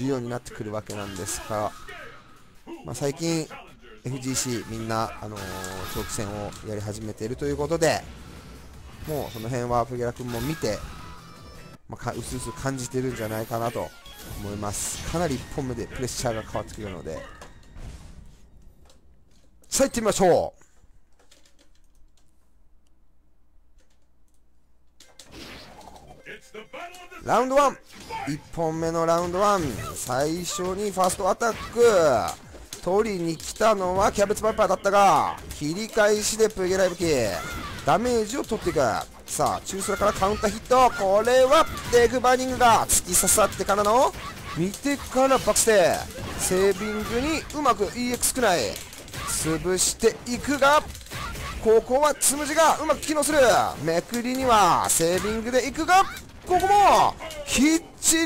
重要になってくるわけなんですが、まあ、最近 FGC みんな、あのー、長期戦をやり始めているということでもうその辺はプゲラ君も見て、まあ、うすうす感じてるんじゃないかなと思います。かなり1本目でプレッシャーが変わってくるので。さあ行ってみましょう。ラウンド1 1本目のラウンド1最初にファーストアタック。取りに来たのはキャベツバイパーだったが切り返しでプゲライブキダメージを取っていく。さあ中空からカウンターヒット。これはデグバーニングが突き刺さってからの見てからバックステセービングにうまく EX くらい。潰していくがここはつむじがうまく機能する。めくりにはセービングでいくがここもきっちり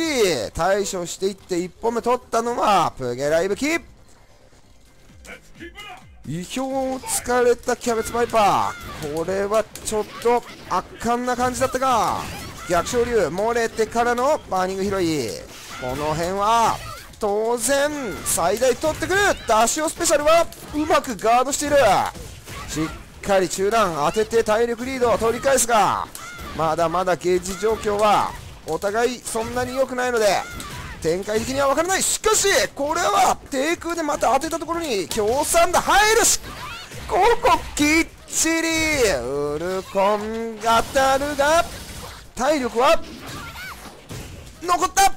対処していって1本目取ったのはプゲライブキ意表をつかれたキャベツバイパー。これはちょっと圧巻な感じだったが逆昇竜漏れてからのバーニング拾い。この辺は当然最大取ってくる。ダッシュオスペシャルはうまくガードしている。しっかり中段当てて体力リードを取り返すがまだまだゲージ状況はお互いそんなに良くないので展開的には分からない。しかしこれは低空でまた当てたところに強酸打入る。しここきっちりウルコンが当たるが体力は残った。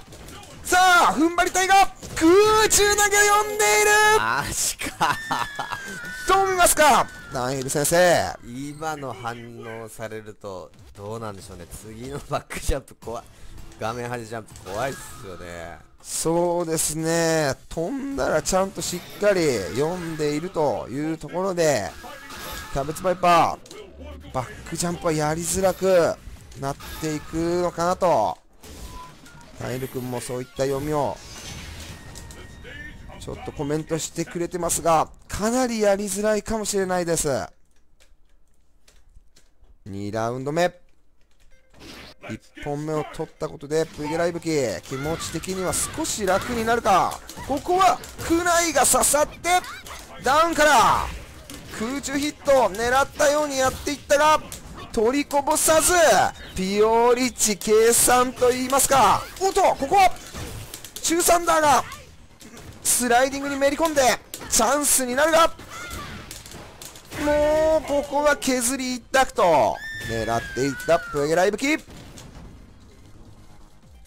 さあ踏ん張りたいが空中投げを読んでいる。マジか。どう見ますか？ナンヒル先生。今の反応されるとどうなんでしょうね。次のバックジャンプ怖い。画面端ジャンプ怖いっすよね。そうですね。飛んだらちゃんとしっかり読んでいるというところでキャベツバイパーバックジャンプはやりづらくなっていくのかなと。タイル君もそういった読みをちょっとコメントしてくれてますがかなりやりづらいかもしれないです。2ラウンド目。1本目を取ったことでプゲライブキ気持ち的には少し楽になるか。ここはクナイが刺さってダウンから空中ヒット狙ったようにやっていったが取りこぼさずピオリッチ計算といいますか。おっとここは中サンダーがスライディングにめり込んでチャンスになるがもうここは削り一択と狙っていったプゲライブキ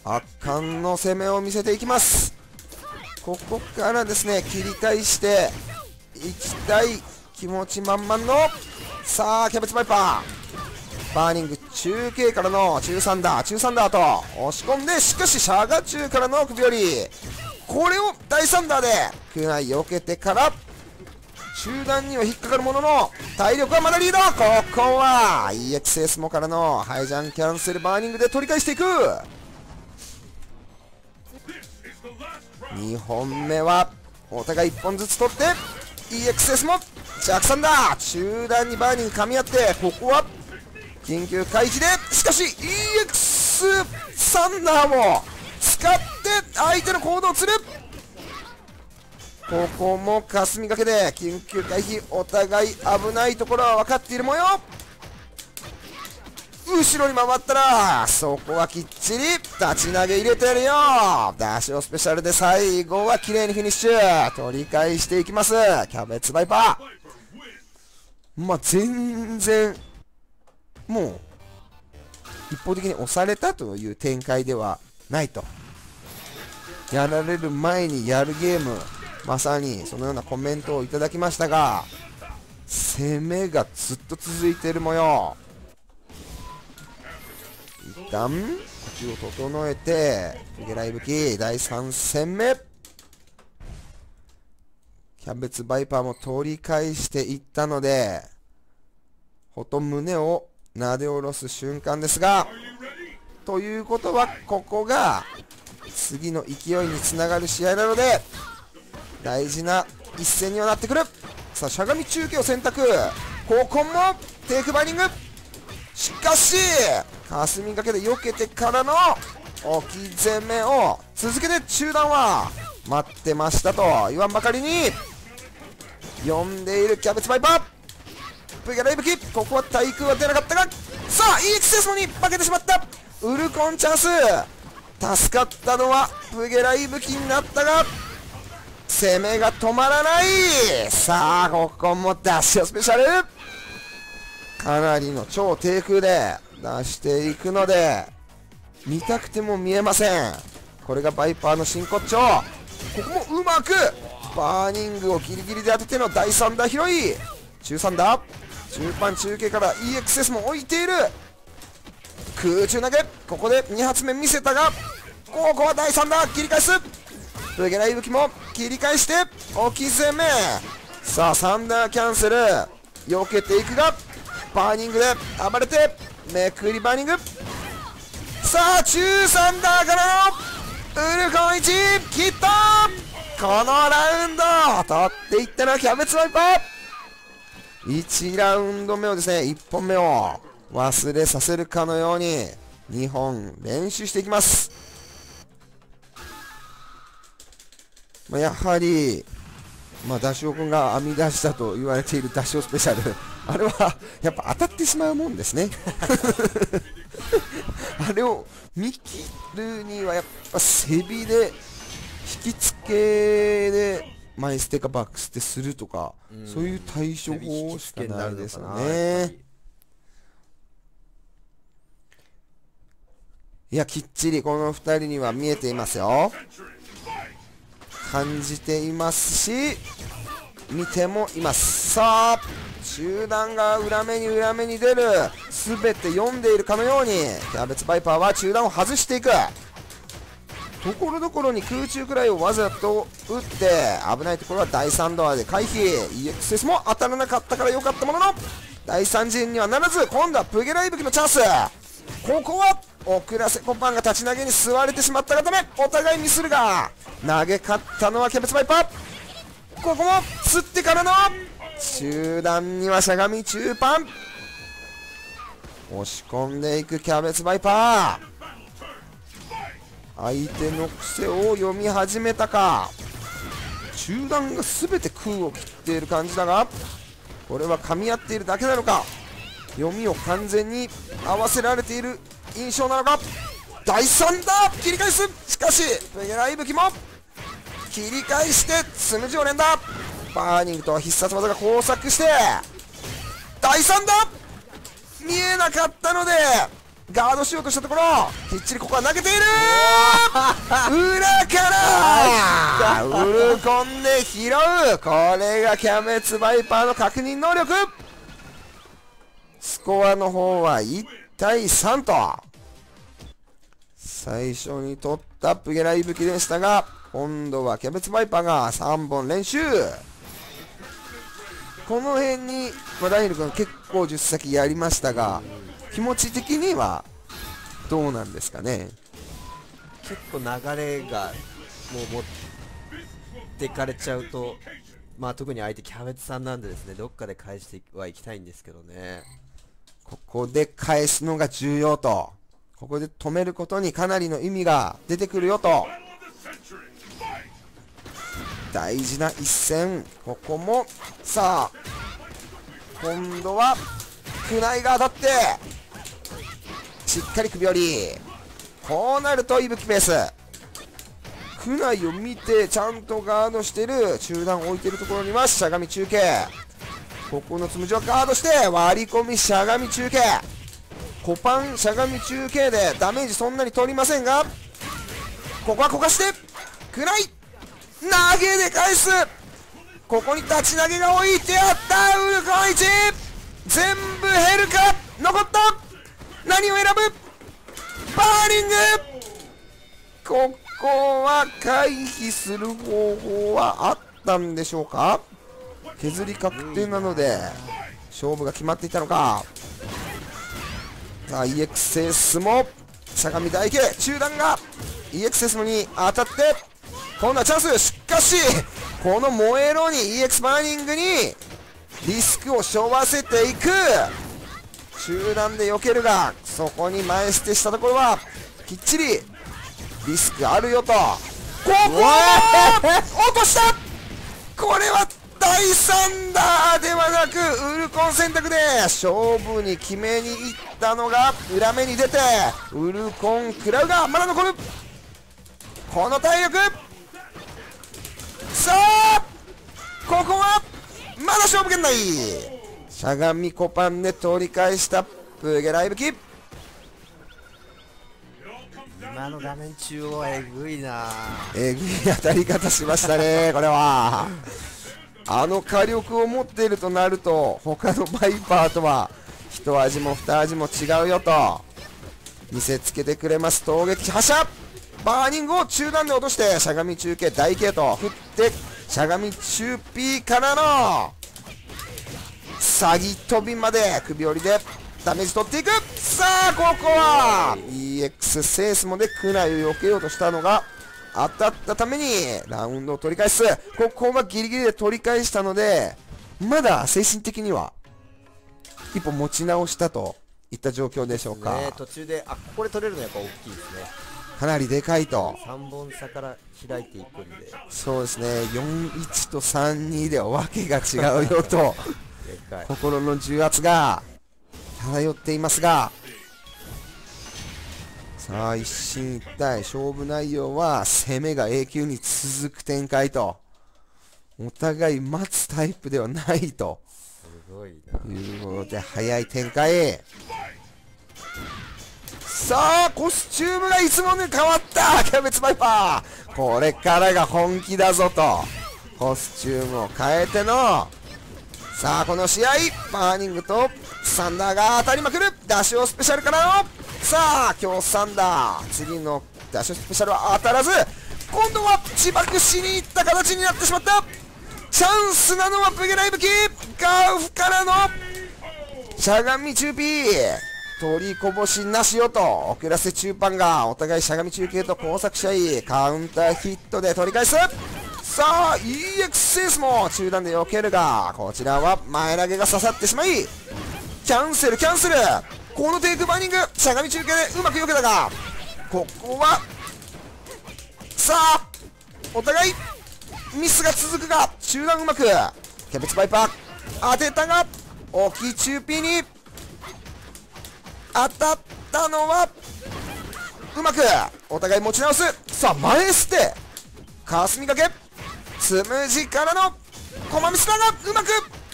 圧巻の攻めを見せていきます。ここからですね切り返していきたい気持ち満々のさあキャベツバイパー。バーニング中継からの中3だ中3だと押し込んでしかしシャガ中からの首寄り。これを第3打でクナイ避けてから中段には引っかかるものの体力はまだリード。ここは EXS モからのハイジャンキャンセルバーニングで取り返していく。2本目はお互い1本ずつ取って EXS も弱酸だ。中段にバーニング噛み合ってここは緊急回避でしかし EX サンダーも使って相手の行動を釣る。ここも霞がけで緊急回避お互い危ないところは分かっている模様。後ろに回ったらそこはきっちり立ち投げ入れてるよ。ダッシュスペシャルで最後は綺麗にフィニッシュ。取り返していきます。キャベツバイパー。まあ全然もう一方的に押されたという展開ではないと。やられる前にやるゲームまさにそのようなコメントをいただきましたが攻めがずっと続いている模様。一旦呼吸を整えてゲライブキ第3戦目。キャベツバイパーも取り返していったのでほと胸をなで下ろす瞬間ですがということはここが次の勢いにつながる試合なので大事な一戦にはなってくる。さあしゃがみ中継を選択。ここもテイクバイニング。しかし霞がけで避けてからの置き攻めを続けて中段は待ってましたと言わんばかりに呼んでいるキャベツバイパー。プゲライブキここは対空は出なかったがさあ EXS に負けてしまった。ウルコンチャンス助かったのはプゲライブキになったが攻めが止まらない。さあここもダッシュスペシャル。かなりの超低空で出していくので見たくても見えません。これがバイパーの真骨頂。ここもうまくバーニングをギリギリで当てての大サンダー拾い。中サンダー。中盤中継から EXS も置いている。空中投げ。ここで2発目見せたがここは大サンダー切り返す。プゲライブキも切り返して起き攻めさあサンダーキャンセル。避けていくがバーニングで暴れてめくりバーニング。さあ中サンダーからのウルコン1切った。このラウンド取っていったのはキャベツバイパー1ラウンド目をですね1本目を忘れさせるかのように2本練習していきます、まあ、やはりまあ、ダシオ君が編み出したと言われているダシオスペシャルあれはやっぱ当たってしまうもんですね。あれを見切るにはやっぱ背びで引き付けで前ステかバックステするとか、うん。そういう対処法しかないですよねいやきっちりこの2人には見えていますよ。感じていますし見てもいます。さあ集団が裏目に裏目に出る。全て読んでいるかのようにキャベツバイパーは中段を外していく。ところどころに空中くらいをわざと打って危ないところは第3ドアで回避。EXS も当たらなかったから良かったものの第3陣にはならず今度はプゲライブキのチャンスここは遅らせコパンが立ち投げに吸われてしまったがためお互いミスるが投げ勝ったのはキャベツバイパー。ここも釣ってからの中段にはしゃがみ中盤。押し込んでいくキャベツバイパー。相手の癖を読み始めたか。中段が全て空を切っている感じだがこれは噛み合っているだけなのか。読みを完全に合わせられている。印象なのか？第3打切り返す。しかしプゲライブキも切り返してスムジオ連打。バーニングとは必殺技が交錯して第3打見えなかったのでガードしようとしたところきっちりここは投げている。裏からウルコンで拾う。これがキャベツバイパーの確認能力。スコアの方は1対3と最初に取ったプゲライブキでしたが今度はキャベツバイパーが3本練習。この辺に、まあ、ダニエル君結構10先やりましたが気持ち的にはどうなんですかね？結構流れがもう持ってかれちゃうとまあ特に相手キャベツさんなんでですねどっかで返してはいきたいんですけどね。ここで返すのが重要と。ここで止めることにかなりの意味が出てくるよと。大事な一戦。ここもさあ今度はクナイが当たってしっかり首折り。こうなると息吹ペース。クナイを見てちゃんとガードしてる。中段置いてるところにはしゃがみ中継。ここのつむじをガードして割り込みしゃがみ中継。コパンしゃがみ中継でダメージそんなに取りませんがここはこかしてくらい。投げで返す。ここに立ち投げが置い。てあった。ウルコン1全部減るか。残った。何を選ぶ。バーニング。ここは回避する方法はあったんでしょうか。削り確定なので勝負が決まっていたのか。さあ EXS も相模大家中段が EXS のに当たって今度はチャンス。しかしこの燃えろに EX バーニングにリスクを背負わせていく。中段で避けるがそこに前捨てしたところはきっちりリスクあるよと。ここは落とした。これは第3打ではなくウルコン選択で勝負に決めにいったのが裏目に出てウルコン食らうがまだ残る。この体力。さあここはまだ勝負圏内。しゃがみコパンで取り返したプゲライブキ今の画面中央えぐいな。えぐい当たり方しましたねこれはあの火力を持っているとなると他のバイパーとは一味も二味も違うよと見せつけてくれます。投撃発射バーニングを中段で落としてしゃがみ中継大系と振ってしゃがみ中 P からの詐欺飛びまで首折りでダメージ取っていく。さあここは EX セースモでクナイを避けようとしたのが当たったためにラウンドを取り返す。ここはギリギリで取り返したのでまだ精神的には一歩持ち直したといった状況でしょうか、ね。途中であここで取れるのやっぱ大きいですね。かなりでかいと。3本差から開いていくんで。そうですね。41と32では訳が違うよと。心の重圧が漂っていますがさあ一進一退。勝負内容は攻めが永久に続く展開と。お互い待つタイプではないと。すごいな。ということで早い展開。さあコスチュームがいつもに変わった。キャベツバイパー。これからが本気だぞと。コスチュームを変えての。さあこの試合。バーニングとサンダーが当たりまくる。ダッシュオスペシャルからのさあ今日サンダー次のダッシュスペシャルは当たらず今度は自爆しに行った形になってしまった。チャンスなのはプゲライブキガウフからのしゃがみ中 P 取りこぼしなしよと遅らせ中パンがお互いしゃがみ中継と工作し合いカウンターヒットで取り返す。さあ EX セースも中段で避けるがこちらは前投げが刺さってしまいキャンセルキャンセル。このテイクバーニング。しゃがみ中継でうまく避けたがここはさあお互いミスが続くが中段うまく。キャベツバイパー。当てたが大きい中 P に。当たったのはうまく。お互い持ち直す。さあ前捨て。霞掛け。つむじからのコマミスだがうまく。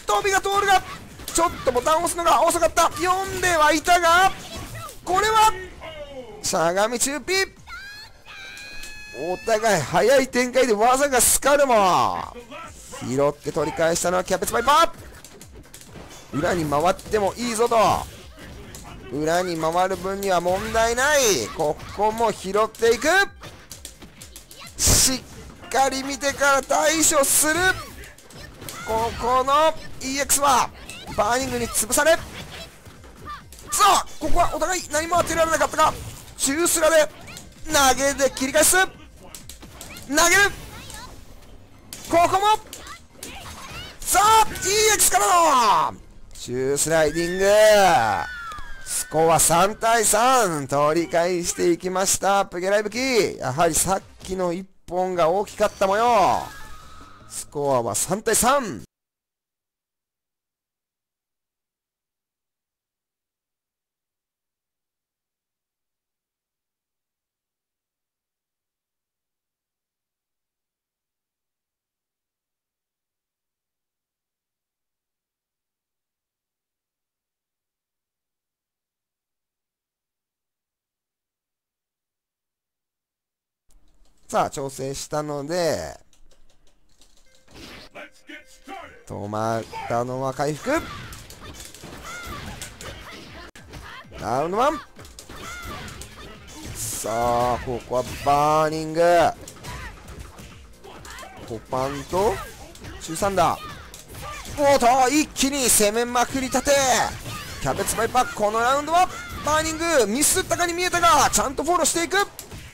飛びが通るがちょっとボタンを押すのが遅かった。読んではいたがこれはしゃがみ中 P お互い早い展開で技がスカルも拾って取り返したのはキャベツバイパー。裏に回ってもいいぞと。裏に回る分には問題ない。ここも拾っていく。しっかり見てから対処する。ここの EX はバーニングに潰されさあここはお互い何も当てられなかったが中スラで投げで切り返す。投げる。ここも。さあ EX からの中スライディング。スコア3対3取り返していきました。プゲライブキやはりさっきの1本が大きかった模様スコアは3対3さあ調整したので止まったのは回復。ラウンド1さあここはバーニング。コパンと中3だおっと一気に攻めまくりたて。キャベツバイパーこのラウンドはバーニング。ミスったかに見えたがちゃんとフォローしていく。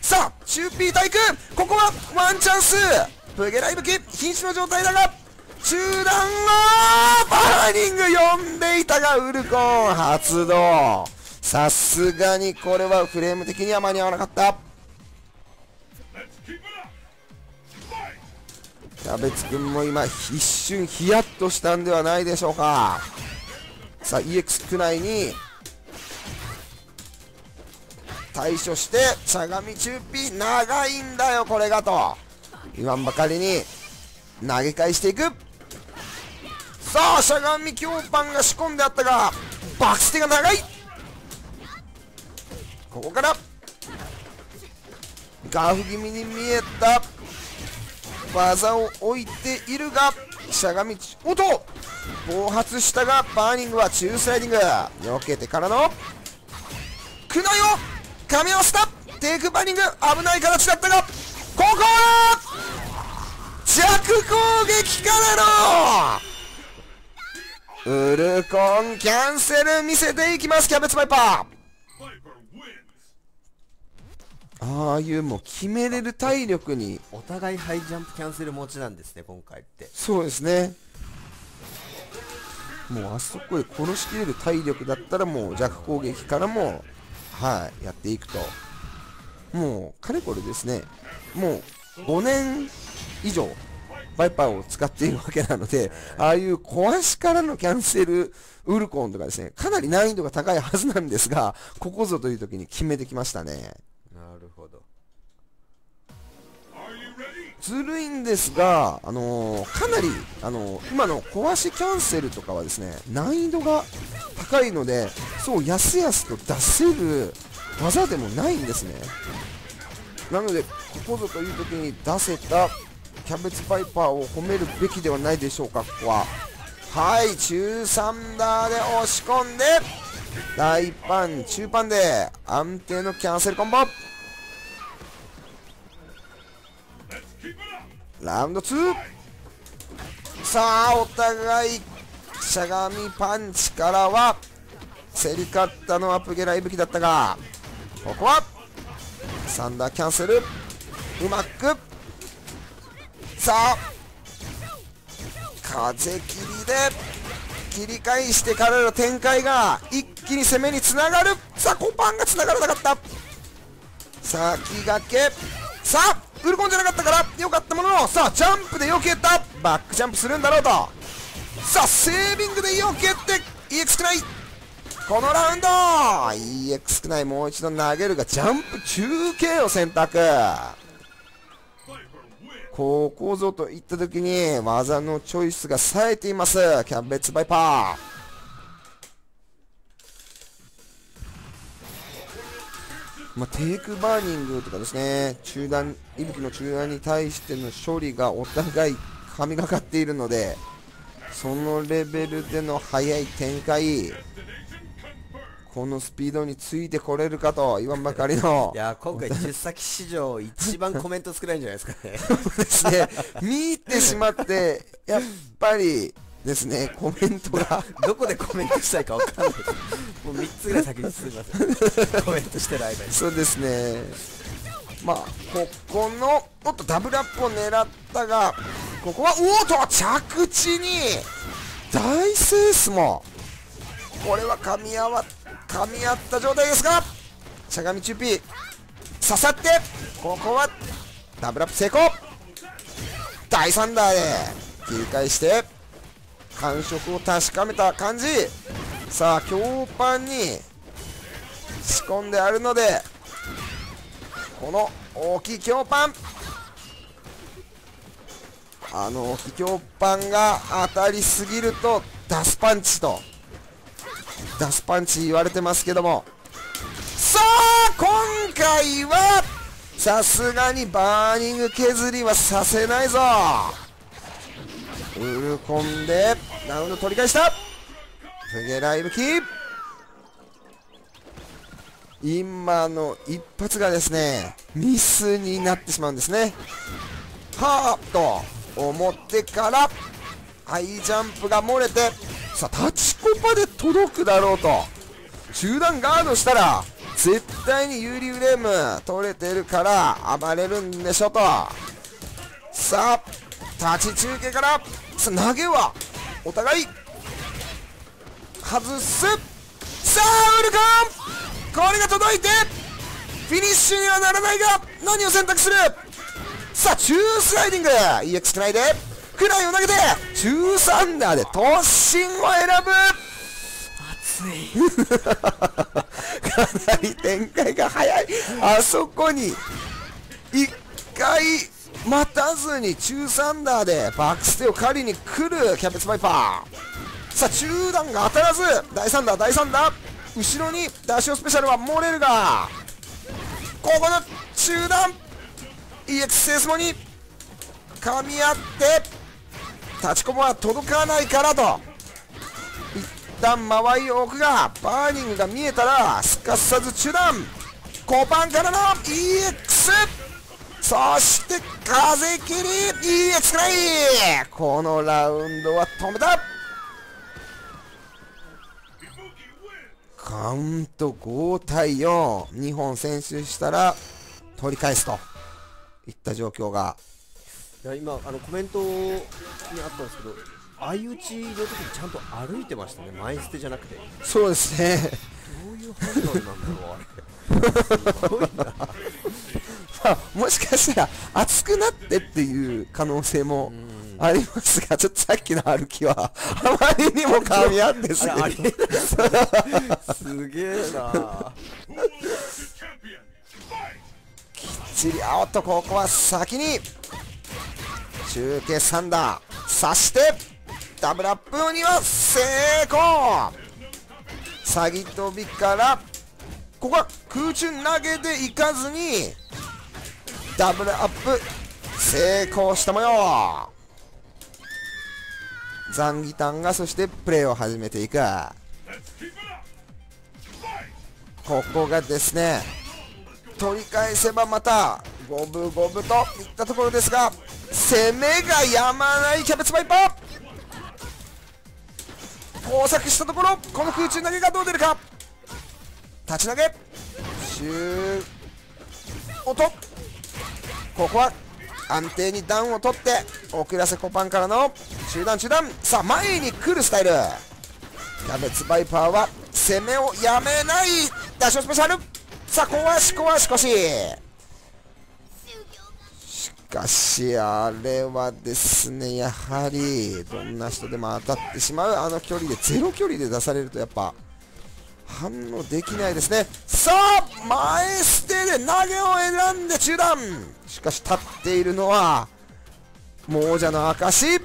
さあ中P対空。ここはワンチャンス。プゲライブキ瀕死の状態だが中段はバーニング読んでいたがウルコン発動。さすがにこれはフレーム的には間に合わなかった。キャベツくんも今一瞬ヒヤッとしたんではないでしょうか。さあ EX 区内に対処してしゃがみ中 P 長いんだよこれがと。言わんばかりに投げ返していく。さあしゃがみ強パンが仕込んであったがバクステが長い。ここからガフ気味に見えた技を置いているがしゃがみおっと暴発したがバーニングは中スライディング。避けてからのくのよ。噛み合わせた。テイクバニング。危ない形だったがここは弱攻撃からの。ウルコンキャンセル見せていきますキャベツバイパー。ああいうもう決めれる体力に。お互いハイジャンプキャンセル持ちなんですね今回って。そうですね。もうあそこで殺しきれる体力だったらもう弱攻撃からもはいやっていくと。もうかれこれですねもう5年以上バイパーを使っているわけなのでああいう壊しからのキャンセルウルコンとかですねかなり難易度が高いはずなんですがここぞという時に決めてきましたね。なるほど。ずるいんですが、あのーかなり、あのー今の壊しキャンセルとかはですね難易度が高いのでそうやすやすと出せる技でもないんですね。なのでここぞという時に出せたキャベツバイパーを褒めるべきではないでしょうか。ここははい中3ダーで押し込んで大パン中パンで安定のキャンセルコンボ。ラウンド2さあお互いしゃがみパンチからは競り勝ったのはプゲライブキだったがここはサンダーキャンセル。うまく。さあ風切りで切り返してからの展開が一気に攻めにつながる。さあコパンがつながらなかった。先駆け。さあウルコンじゃなかったからよかったもののさあジャンプで避けた。バックジャンプするんだろうと。さあセービングで避けて EX くない。このラウンド。EX くない。もう一度投げるがジャンプ中継を選択。ここぞといった時に技のチョイスが冴えています。キャベツバイパー。まあ、テイクバーニングとかですね。中断息吹の中断に対しての処理がお互い神がかっているのでそのレベルでの速い展開このスピードについてこれるかと言わんばかりの。いや今回10先史上一番コメント少ないんじゃないですかね。ですね。見てしまってやっぱりですね。コメントが。どこでコメントしたいか分かんない。もう3つぐらい先に進みますコメントしてる間に。そうですね。まあここのおっとダブルアップを狙ったがここはおおっと着地に大セースも。これは噛み合わ噛み合った状態ですがしゃがみ中 P 刺さってここはダブルアップ成功。第3打で切り返して感触を確かめた感じ。さあ強パンに仕込んであるのでこの大きい強パン。あの大きい強パンが当たりすぎるとダスパンチとダスパンチ言われてますけども。さあ今回はさすがにバーニング削りはさせないぞ。ウルコンでラウンド取り返した。フゲライブキー。今の一発がですねミスになってしまうんですね。はあと思ってからハイジャンプが漏れてさあ立ちコパで届くだろうと。中段ガードしたら絶対に有利フレーム取れてるから暴れるんでしょと。さあ立ち中継から。さあ投げはお互い外すさあウルカンこれが届いてフィニッシュにはならないが何を選択するさあ中スライディング EX くらいでくらいを投げて中サンダーで突進を選ぶ熱いかなり展開が早いあそこに1回待たずに中サンダーでバックステを狩りに来るキャベツバイパー。さあ中段が当たらず。大サンダー大サンダー。後ろにダッシュスペシャルは漏れるが。ここの中段。EX セースモに噛み合って。立ちこもは届かないからと。一旦間合いを置くがバーニングが見えたらすかさず中段。コパンからの EX そして風切り EX くらいこのラウンドは止めた。カウント5対42本先取したら取り返すと。いった状況が。いや今あのコメントにあったんですけど相打ちの時にちゃんと歩いてましたね。前捨てじゃなくて。どそうですね。ういう判断なんだろうあれ。すごいな。まあ、もしかしたら熱くなってっていう可能性もありますが、ちょっとさっきの歩きはあまりにも噛み合ってすぎる。す。げえな。きっちりあおっとここは先に。中継サンダー刺してダブルアップには成功。詐欺飛びからここは空中投げでいかずにダブルアップ。成功した模様。ザンギタンがそしてプレーを始めていく。ここがですね取り返せばまた五分五分といったところですが攻めがやまないキャベツバイパー。工作したところこの空中投げがどう出るか。立ち投げ。シュー。音。ここは安定にダウンを取って遅らせコパンからの中段中段。さあ前に来るスタイル。キャベツバイパーは攻めをやめない。ダッシュスペシャル。さあ壊し壊し壊ししかしあれはですねやはりどんな人でも当たってしまう。あの距離でゼロ距離で出されるとやっぱ反応できないですね。さあ前捨てで投げを選んで中段しかし立っているのは亡者の証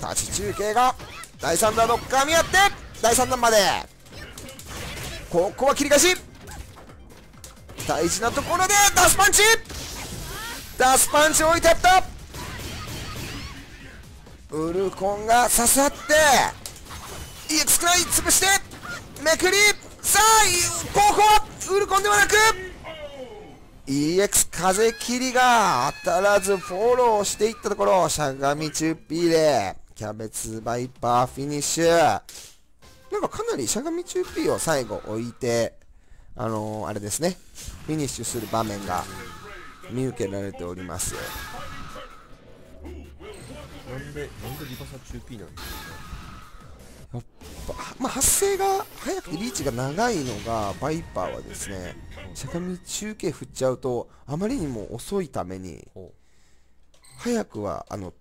立ち中継が第3弾の噛み合って。大サンダーまで。ここは切り返し。大事なところでダスパンチ。ダスパンチ置いてあった。ウルコンが刺さって EX くらい潰してめくりさあここはウルコンではなく EX 風切りが当たらずフォローしていったところしゃがみ中Pでキャベツバイパーフィニッシュ。なんかかなりしゃがみ中Pを最後置いてあのー、あれですね。フィニッシュする場面が見受けられております。なんでなんでリバサ 2P なんですやっぱ、まあ、発生が早くてリーチが長いのがバイパーはですねしゃがみ中継振っちゃうとあまりにも遅いためにほ早くはあの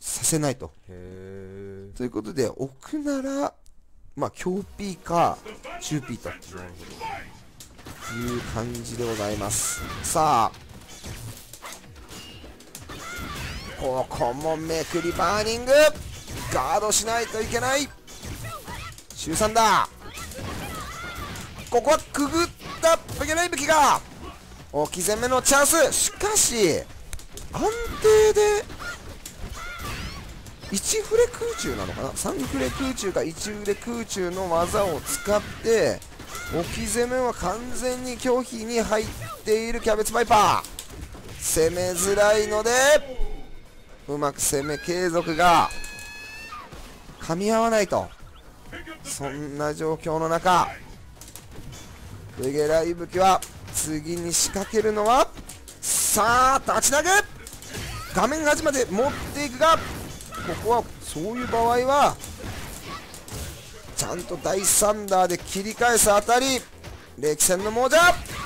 させないと。ということで置くならまあ強 P か中 P と。いう感じでございます。さあここもめくりバーニング。ガードしないといけない週3だ。ここはくぐったペケナイブキが置き攻めのチャンス。しかし安定で1フレ空中なのかな？3フレ空中か1フレ空中の技を使って置き攻めは完全に拒否に入っているキャベツバイパー。攻めづらいのでうまく攻め継続が噛み合わないと。そんな状況の中レゲライブキは次に仕掛けるのはさあ立ち投げ。画面端まで持っていくがここはそういう場合はちゃんと第3ダーで切り返すあたり歴戦の亡者。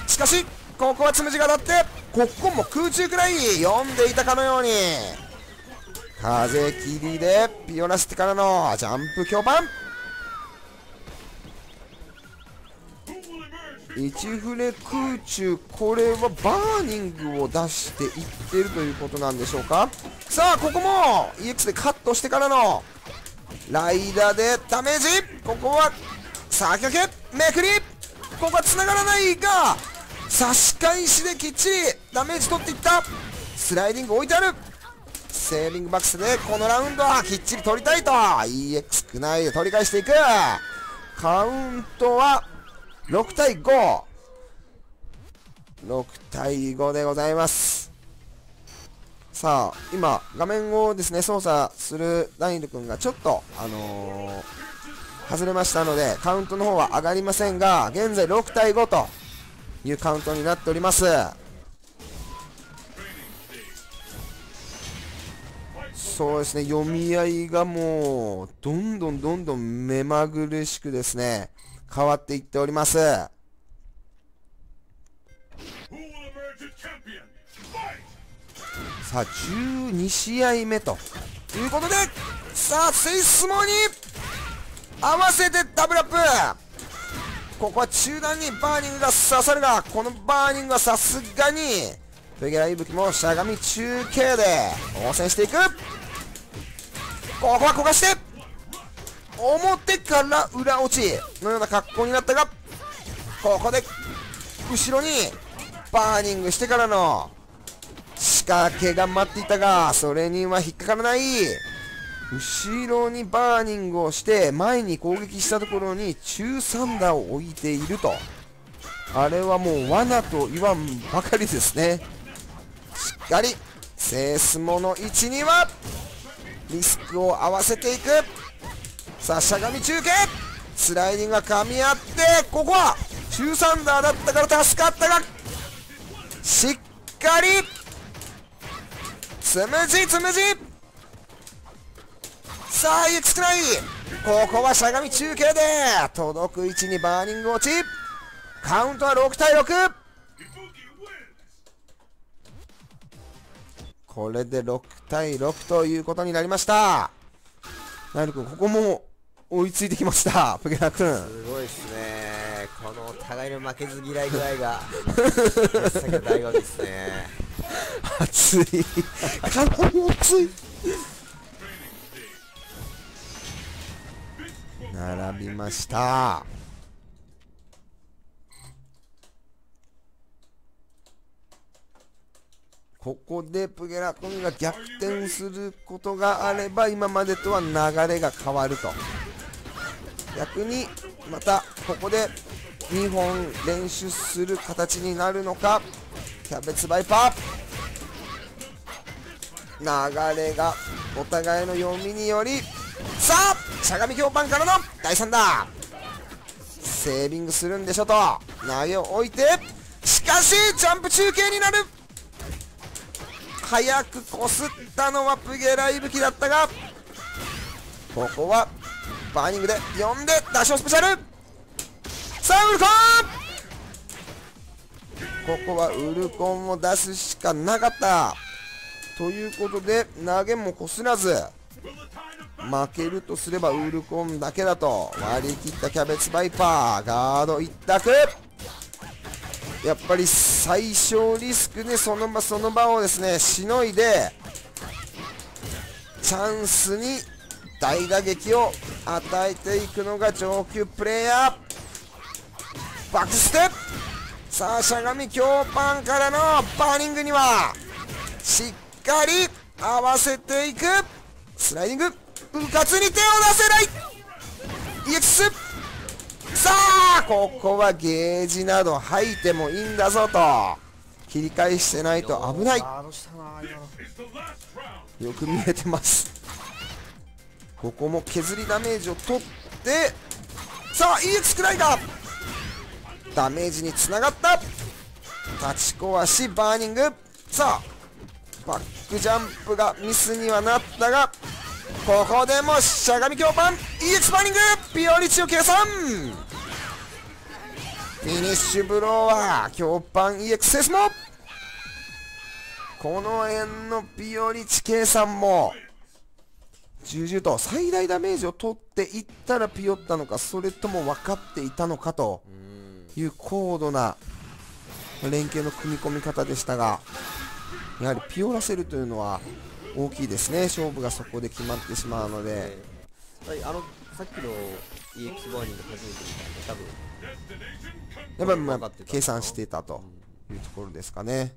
しかしここはつむじが当たってここも空中くらい読んでいたかのように。風切りでピオラステからのジャンプ強パン1フレ空中これはバーニングを出していってるということなんでしょうか？さあここも EX でカットしてからのライダーでダメージ。ここは先駆けめくり。ここは繋がらないが差し返しできっちりダメージ取っていった。スライディング置いてある。セービングバックスでこのラウンドはきっちり取りたいと。EX 少ないで取り返していく。カウントは6対56対5でございます。さあ今画面をですね操作するダニエル君がちょっとあのー、外れましたのでカウントの方は上がりませんが現在6対5というカウントになっております。そうですね読み合いがもうどんどんどんどん目まぐるしくですね変わっていっております。さあ12試合目ということでさあセイスモに合わせてダブルアップ。ここは中段にバーニングが刺さるがこのバーニングはさすがにプゲライブキもしゃがみ中 Kで応戦していく。ここは焦がして表から裏落ちのような格好になったがここで後ろにバーニングしてからの仕掛けが待っていたがそれには引っかからない。後ろにバーニングをして前に攻撃したところに中サンダーを置いていると。あれはもう罠と言わんばかりですね。しっかりセイスモの位置にはリスクを合わせていく。さあしゃがみ中 K。スライディングが噛み合ってここは中サンダーだったから助かったがしっかりつむじつむじ。さあ EX クナイ。ここはしゃがみ中 K で届く位置にバーニング落ち。カウントは6対6これで6対6ということになりました。ナイル君ここも追いついてきましたプゲラ君。すごいですね。このお互いの負けず嫌い具合が。大学ですね。熱い。かなり熱い。並びました。ここでプゲラ君が逆転することがあれば今までとは流れが変わると逆にまたここで2本練習する形になるのか？キャベツバイパー流れがお互いの読みにより。さあしゃがみ強パンからの大サンダー。セービングするんでしょと。投げを置いて。しかしジャンプ中 K になる。早くこすったのはプゲライブキだったがここはバーニングで読んでダッシュスペシャル。さあウルコン。ここはウルコンを出すしかなかった。ということで投げもこすらず負けるとすればウルコンだけだと。割り切ったキャベツバイパーガード一択。やっぱり最小リスクでその場その場をですねしのいでチャンスに大打撃を与えていくのが上級プレイヤー。バックステップ。さあしゃがみ強パンからのバーニングにはしっかり合わせていく。スライディング。うかつに手を出せない。EX さあここはゲージなど吐いてもいいんだぞと。切り返してないと危ない。よく見えてます。ここも削りダメージを取ってさあ EX くらいがダメージにつながった。立ち壊しバーニング。さあバックジャンプがミスにはなったがここでもしゃがみ強パン。EX バーニング。ピオリチを計算。フィニッシュブロー。は強パン EXS もこの辺のピオリチ計算も重々と最大ダメージを取っていったらピヨったのかそれとも分かっていたのかとうん。いう高度な連携の組み込み方でしたがやはりピオらせるというのは大きいですね。勝負がそこで決まってしまうので。はい。あのさっきの EX バーニング初めて見たんで多分。やっぱりまあ計算していたというところですかね。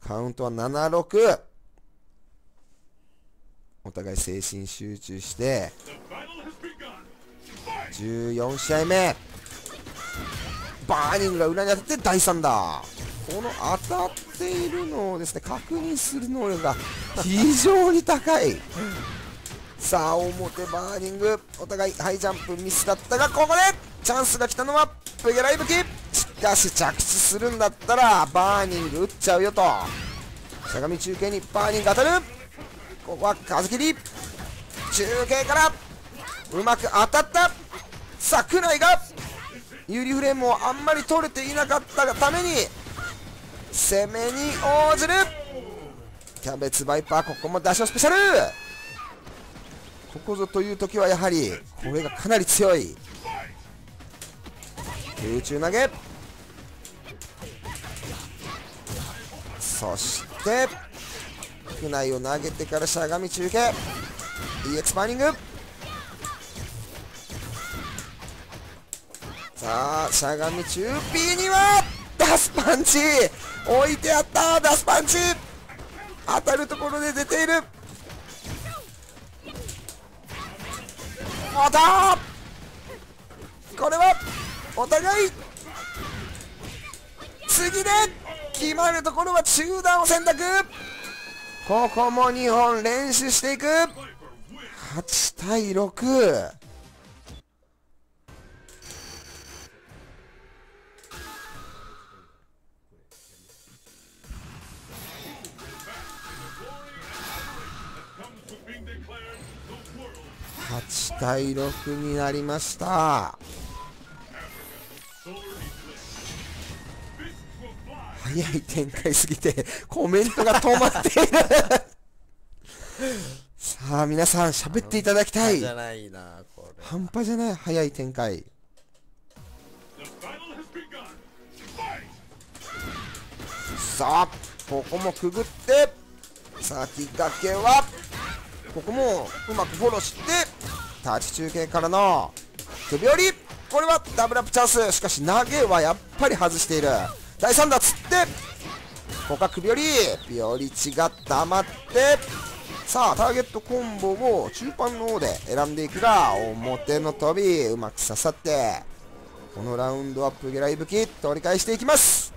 カウントは76お互い精神集中して14試合目。バーニングが裏に当たって大サンダー。この当たっているのをですね確認する能力が非常に高い。さあ表バーニング。お互いハイジャンプミスだったがここでチャンスが来たのはプゲライブキ。しかし着地するんだったらバーニング打っちゃうよと。しゃがみ中継にバーニング当たる。ここは風切り中継から。うまく当たった。桜井が。有利フレームをあんまり取れていなかったがために。攻めに応じる。キャベツバイパーここもダッシュスペシャルここぞという時はやはりこれがかなり強い。空中投げ。そして区内を投げてからしゃがみ中継。EX バーニング。さあしゃがみ中 P にはダスパンチ。置いてあったダスパンチ。当たるところで出ている。また！これはお互い。次で決まるところは中断を選択。ここも2本練習していく。8対68対6になりました。早い展開すぎてコメントが止まっている。さあ皆さん喋っていただきたい。じゃないなこれ。半端じゃない早い展開。さあここもくぐって。さあきっかけはここもうまくフォローして立ち中継からの首折り。これはダブルアップチャンス。しかし投げはやっぱり外している第3打つってここは首折りピオリチが黙ってさあターゲットコンボを中盤の方で選んでいくが表の飛びうまく刺さってこのラウンドアップゲライブキ取り返していきます。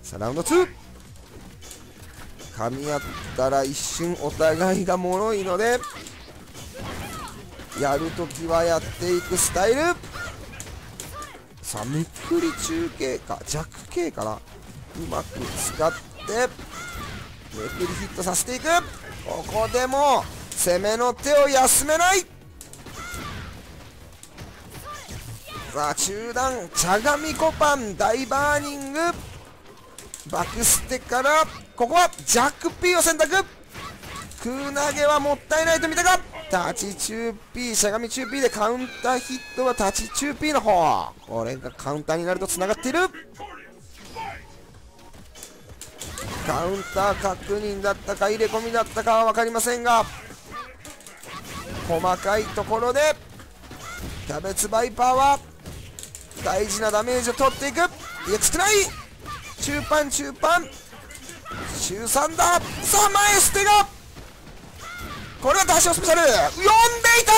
さあラウンド2噛み合ったら一瞬お互いが脆いのでやるときはやっていくスタイル。さあめくり中継か弱系かなうまく使ってめくりヒットさせていく。ここでも攻めの手を休めない。さあ中段しゃがみコパン大バーニング。バックステからここはジャック P を選択。空投げはもったいないと見たか。立ち中 P しゃがみ中 P でカウンターヒットは立ち中 P の方。これがカウンターになるとつながっている。カウンター確認だったか入れ込みだったかは分かりませんが細かいところでキャベツバイパーは大事なダメージを取っていく。いや少ない。中盤中盤。中3だ。さあ前捨てが。これはダッシュスペシャル読んでいた。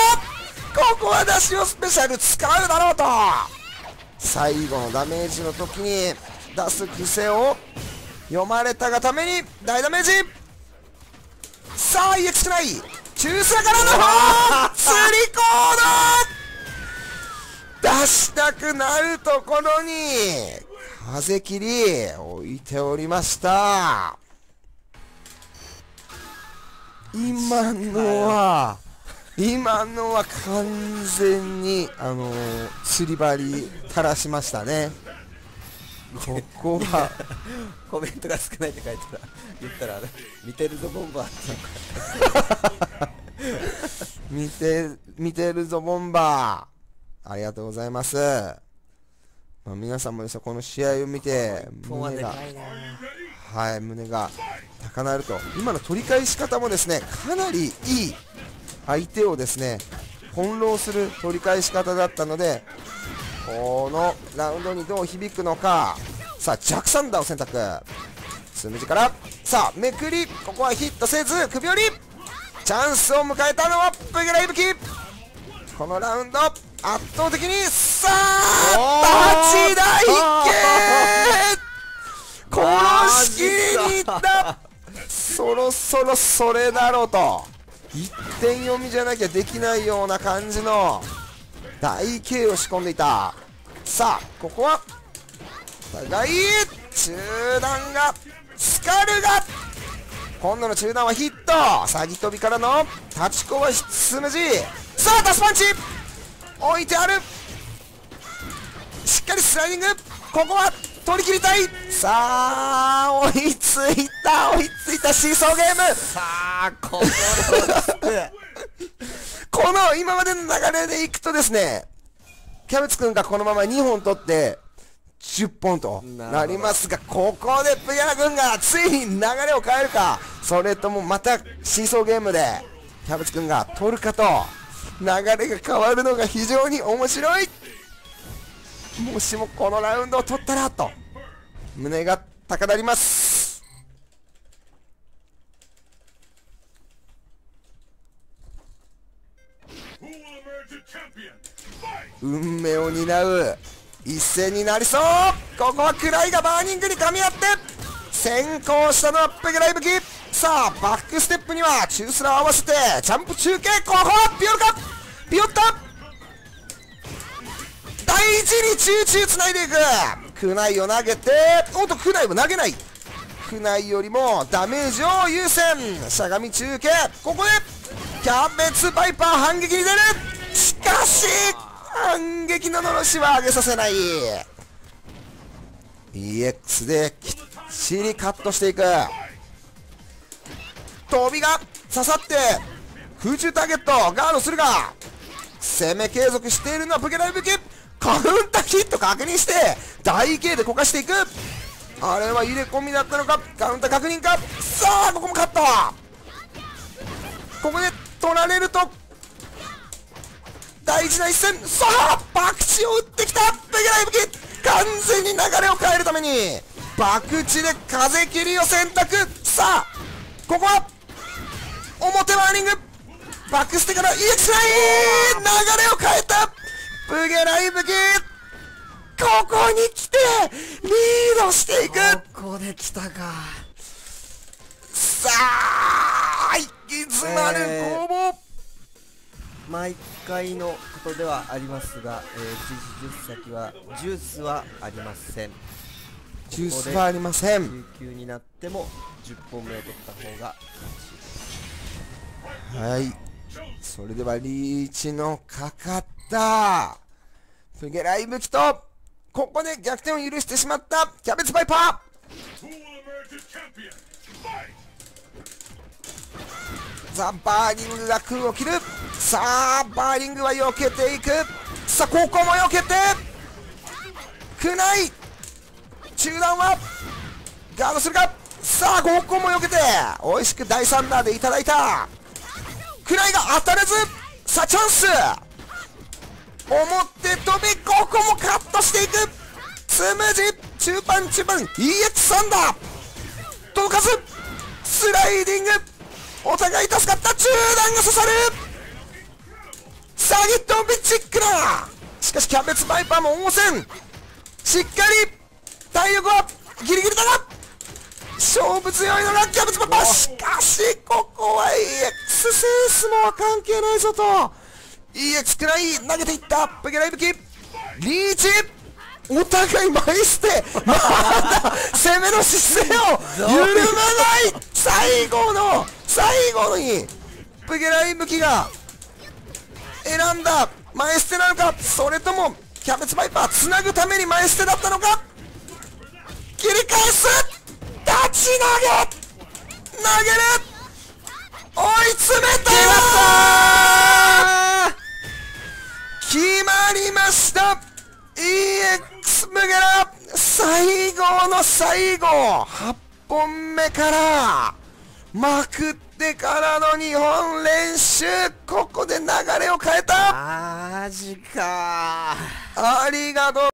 ここはダッシュスペシャル使うだろうと。最後のダメージの時に出す癖を読まれたがために大ダメージ。さあ EX ない。中スラからの方釣りコード出したくなるところに風切り置いておりました。今のは今のは完全にあのー、釣り針垂らしましたね。ここはコメントが少ないって書いたら言ったら見てるぞボンバーって。見て見てるぞボンバー。ありがとうございます、まあ、皆さんもですねこの試合を見て胸がはい胸が高鳴ると。今の取り返し方もですねかなりいい相手をですね翻弄する取り返し方だったのでこのラウンドにどう響くのか。さあジャックサンダーを選択。スムジから。さあめくり。ここはヒットせず首折り。チャンスを迎えたのはブゲライブキこのラウンド圧倒的にさあ立ち台形殺しきりにいった。そろそろそれだろうと。1点読みじゃなきゃできないような感じの。大 K を仕込んでいた。さあここは。互い中段がスカルが。今度の中段はヒット。詐欺飛びからの立ちこばしスムジさあダスパンチ。置いてある。しっかりスライディング。ここは。取り切りたい。さあ追いついた追いついたシーソーゲーム。さあこのこの今までの流れでいくとですねキャベツくんがこのまま2本取って10本となりますがここでプギャラ君がついに流れを変えるか。それともまたシーソーゲームでキャベツ君が取るかと流れが変わるのが非常に面白いもしもこのラウンドを取ったらと。胸が高鳴ります。運命を担う一戦になりそう。ここはクナイがバーニングに噛み合って。先行したのはプゲライブキさあバックステップには中スラを合わせてジャンプ中 K ここはピヨるかピヨった。大事にチューチューつないでいく。クナイを投げておっとクナイは投げない。クナイよりもダメージを優先。しゃがみ中 K。ここでキャベツバイパー反撃に出る。しかし反撃ののろしは上げさせない。EX できっちりカットしていく。飛びが刺さって空中ターゲットガードするが攻め継続しているのはブケライブキカウンターヒット確認して大 K でこかしていく。あれは入れ込みだったのか？カウンター確認か？さあここもカット。ここで取られると大事な一戦。さあ爆地を打ってきた。ベゲライブキ完全に流れを変えるために爆地で風切りを選択。さあここは表ワーニング。バックステから EX ライン。流れを変えた。ブゲライブキここに来てリードしていく。ここで来たか。さあ息詰まるえー攻防、毎回のことではありますが、えー、10先はジュースはありません。ジュースはありません。19になっても10本目を取った方がはいそれではリーチのかかった。プゲライブキとここで逆転を許してしまった。キャベツバイパー。ザ・バーニングが空を切る。さあバーニングは避けていく。さあここも避けて。くない。中段は。ガードするか。さあここも避けて。美味しく第3打でいただいた。くらいが当たらずさあチャンス。表飛びここもカットしていく。スムージ中盤中盤 EX3 だ届かずスライディング。お互い助かった中段が刺さる。サギットビチックだしかしキャベツバイパーも応戦。しっかり体力はギリギリだが勝負強いのがキャベツパーしかしここは EX センスもは関係ないぞと。EX くらい投げていった。プゲライブキリーチ。お互い前捨てまだ攻めの姿勢を緩まない。最後の最後にプゲライブキが選んだ。前捨てなのか？それともキャベツバイパーつなぐために前捨てだったのか？切り返す立ち投げ投げる追い詰めた！決まりました！EX ムゲラ最後の最後！8本目からまくってからの2本練習！ここで流れを変えた！マジか。ありがとう